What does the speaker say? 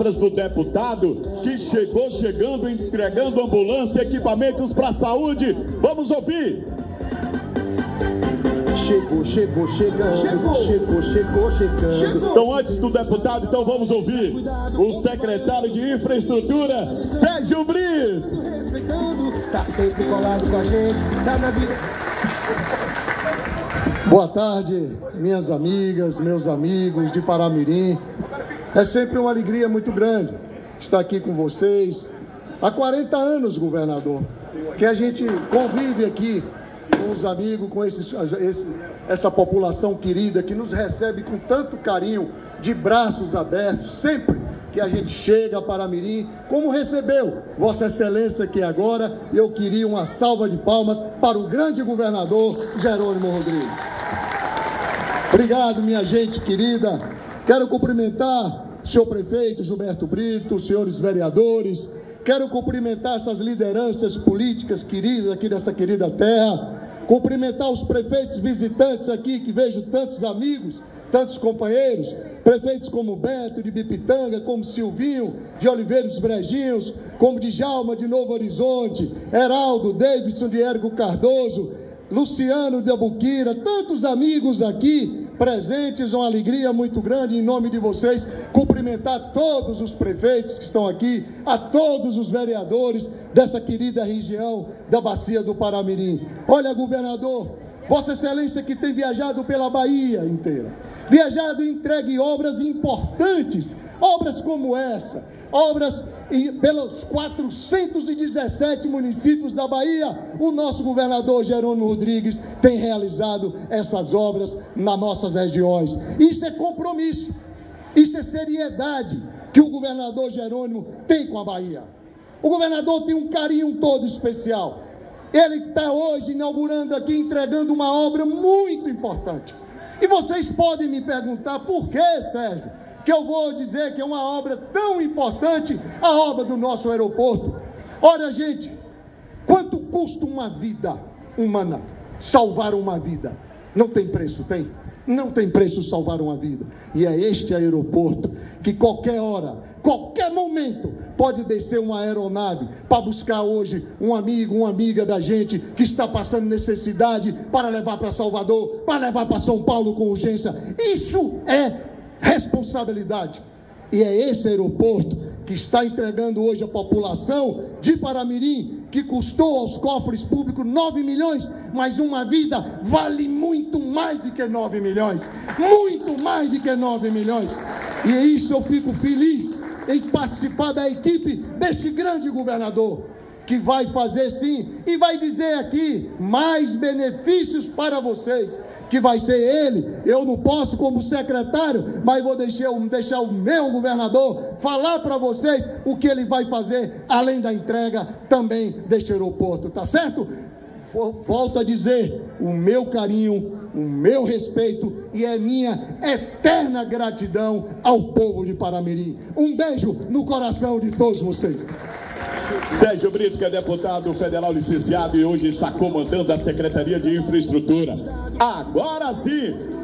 do deputado que chegou chegando, entregando ambulância, equipamentos para a saúde. Vamos ouvir. Chegou, chegou, chegando. Chegou, chegou, chegou, chegando. Então, antes do deputado, então vamos ouvir o secretário de Infraestrutura, Sérgio Brito. Tá sempre colado com a gente, tá na vida. Boa tarde, minhas amigas, meus amigos de Paramirim. É sempre uma alegria muito grande estar aqui com vocês. Há 40 anos, governador, que a gente convive aqui com os amigos, com esses, esses, essa população querida que nos recebe com tanto carinho, de braços abertos, sempre que a gente chega para Mirim, como recebeu Vossa Excelência aqui agora, eu queria uma salva de palmas para o grande governador Jerônimo Rodrigues. Obrigado, minha gente querida. Quero cumprimentar senhor prefeito Gilberto Brito, senhores vereadores. Quero cumprimentar essas lideranças políticas queridas aqui dessa querida terra Cumprimentar os prefeitos visitantes aqui, que vejo tantos amigos, tantos companheiros, prefeitos como Beto de Bipitanga, como Silvinho de Oliveiros Brejinhos, como de Jalma de Novo Horizonte, Heraldo, Davidson de Ergo Cardoso, Luciano de Abuquira, tantos amigos aqui presentes, uma alegria muito grande em nome de vocês, cumprimentar todos os prefeitos que estão aqui, a todos os vereadores dessa querida região da Bacia do Paramirim. Olha, governador, Vossa Excelência que tem viajado pela Bahia inteira, viajado entregue obras importantes, obras como essa, obras pelos 417 municípios da Bahia, o nosso governador Jerônimo Rodrigues tem realizado essas obras nas nossas regiões. Isso é compromisso, isso é seriedade que o governador Jerônimo tem com a Bahia. O governador tem um carinho todo especial. Ele está hoje inaugurando aqui, entregando uma obra muito importante. E vocês podem me perguntar por que, Sérgio? que eu vou dizer que é uma obra tão importante, a obra do nosso aeroporto. Olha, gente, quanto custa uma vida humana? Salvar uma vida. Não tem preço, tem? Não tem preço salvar uma vida. E é este aeroporto que qualquer hora, qualquer momento, pode descer uma aeronave para buscar hoje um amigo, uma amiga da gente que está passando necessidade para levar para Salvador, para levar para São Paulo com urgência. Isso é responsabilidade. E é esse aeroporto que está entregando hoje a população de Paramirim, que custou aos cofres públicos 9 milhões, mas uma vida vale muito mais do que 9 milhões. Muito mais do que 9 milhões. E é isso eu fico feliz em participar da equipe deste grande governador que vai fazer sim e vai dizer aqui mais benefícios para vocês que vai ser ele. Eu não posso, como secretário, mas vou deixar, deixar o meu governador falar para vocês o que ele vai fazer, além da entrega também deste aeroporto, tá certo? Volto a dizer, o meu carinho, o meu respeito e a minha eterna gratidão ao povo de Paramirim. Um beijo no coração de todos vocês. Sérgio Brito, que é deputado federal licenciado e hoje está comandando a Secretaria de Infraestrutura. Agora sim,